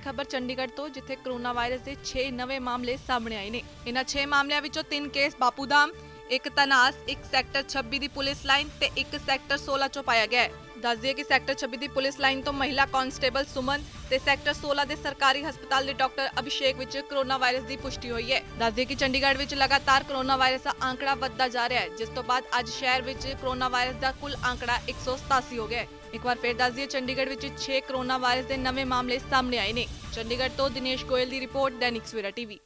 ਖਬਰ ਚੰਡੀਗੜ੍ਹ ਤੋਂ ਜਿੱਥੇ ਕਰੋਨਾ ਵਾਇਰਸ ਦੇ 6 ਨਵੇਂ ਮਾਮਲੇ ਸਾਹਮਣੇ ਆਏ ਨੇ ਇਹਨਾਂ 6 ਮਾਮਲਿਆਂ ਵਿੱਚੋਂ 3 ਕੇਸ ਬਾਪੂਧਾਮ ਇੱਕ ਤਨਾਸ ਇੱਕ ਸੈਕਟਰ 26 ਦੀ ਪੁਲਿਸ ਲਾਈਨ ਤੇ ਇੱਕ ਸੈਕਟਰ 16 ਚੋਂ ਪਾਇਆ ਗਿਆ ਹੈ ਦੱਸ ਦਈਏ ਕਿ ਸੈਕਟਰ 26 ਦੀ ਪੁਲਿਸ ਲਾਈਨ ਤੋਂ ਮਹਿਲਾ ਕਾਂਸਟੇਬਲ ਸੁਮਨ ਤੇ ਸੈਕਟਰ 16 ਦੇ ਸਰਕਾਰੀ ਹਸਪਤਾਲ ਦੇ ਡਾਕਟਰ ਅਭਿਸ਼ੇਕ ਵਿੱਚ ਕਰੋਨਾ ਵਾਇਰਸ ਦੀ ਪੁਸ਼ਟੀ ਹੋਈ ਹੈ ਦੱਸ ਦਈਏ ਕਿ ਚੰਡੀਗੜ੍ਹ ਵਿੱਚ ਲਗਾਤਾਰ ਕਰੋਨਾ ਵਾਇਰਸ ਦਾ ਅੰਕੜਾ ਵੱਧਦਾ ਜਾ ਰਿਹਾ ਹੈ ਜਿਸ ਤੋਂ ਬਾਅਦ ਅੱਜ ਸ਼ਹਿਰ ਵਿੱਚ ਕਰੋਨਾ ਵਾਇਰਸ ਦਾ ਕੁੱਲ ਅੰਕੜਾ 187 ਹੋ ਗਿਆ ਹੈ ਇੱਕ ਵਾਰ ਫਿਰ ਦੱਸ ਦਈਏ ਚੰਡੀਗੜ੍ਹ ਵਿੱਚ 6 ਕਰੋਨਾ ਵਾਇਰਸ ਦੇ ਨਵੇਂ ਮਾਮਲੇ ਸਾਹਮਣੇ ਆਏ ਨੇ ਚੰਡੀਗੜ੍ਹ ਤੋਂ ਦਿਨੇਸ਼ ਗੋਇਲ ਦੀ ਰਿਪੋਰਟ ਦੈਨਿਕ ਸਵੇਰਾ ਟੀਵੀ